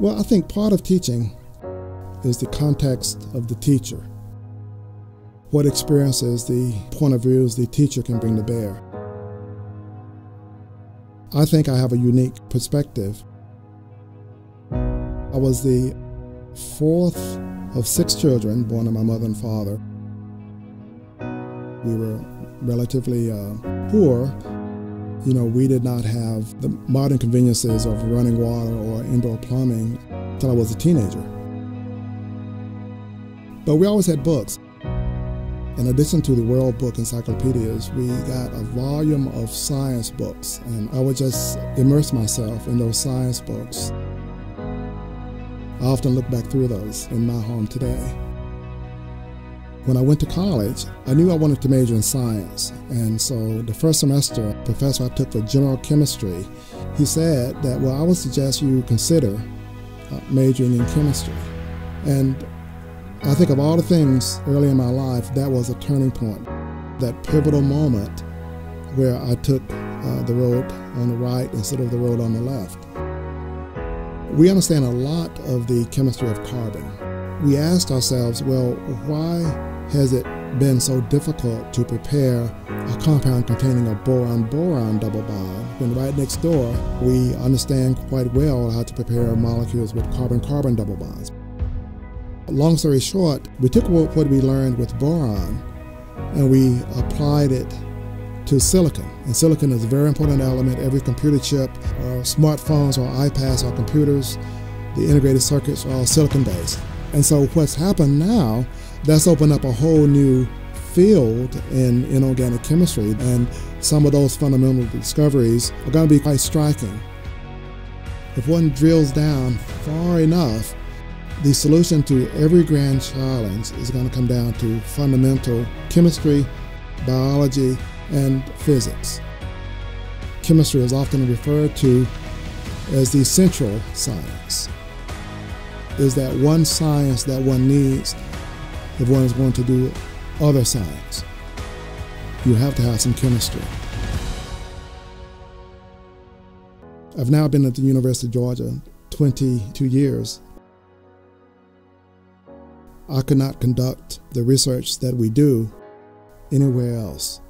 Well, I think part of teaching is the context of the teacher. What experiences, the point of views the teacher can bring to bear. I think I have a unique perspective. I was the fourth of six children born to my mother and father. We were relatively uh, poor. You know, we did not have the modern conveniences of running water or indoor plumbing until I was a teenager. But we always had books. In addition to the World Book encyclopedias, we got a volume of science books, and I would just immerse myself in those science books. I often look back through those in my home today. When I went to college, I knew I wanted to major in science, and so the first semester, professor I took for general chemistry, he said that, well, I would suggest you consider uh, majoring in chemistry. And I think of all the things early in my life, that was a turning point, that pivotal moment where I took uh, the road on the right instead of the road on the left. We understand a lot of the chemistry of carbon. We asked ourselves, well, why has it been so difficult to prepare a compound containing a boron-boron double bond when right next door we understand quite well how to prepare molecules with carbon-carbon double bonds. Long story short, we took what we learned with boron and we applied it to silicon. And silicon is a very important element. Every computer chip, or smartphones, or iPads, or computers, the integrated circuits are all silicon based. And so what's happened now, that's opened up a whole new field in inorganic chemistry. And some of those fundamental discoveries are going to be quite striking. If one drills down far enough, the solution to every grand challenge is going to come down to fundamental chemistry, biology, and physics. Chemistry is often referred to as the central science. Is that one science that one needs if one is going to do other science? You have to have some chemistry. I've now been at the University of Georgia 22 years. I could not conduct the research that we do anywhere else.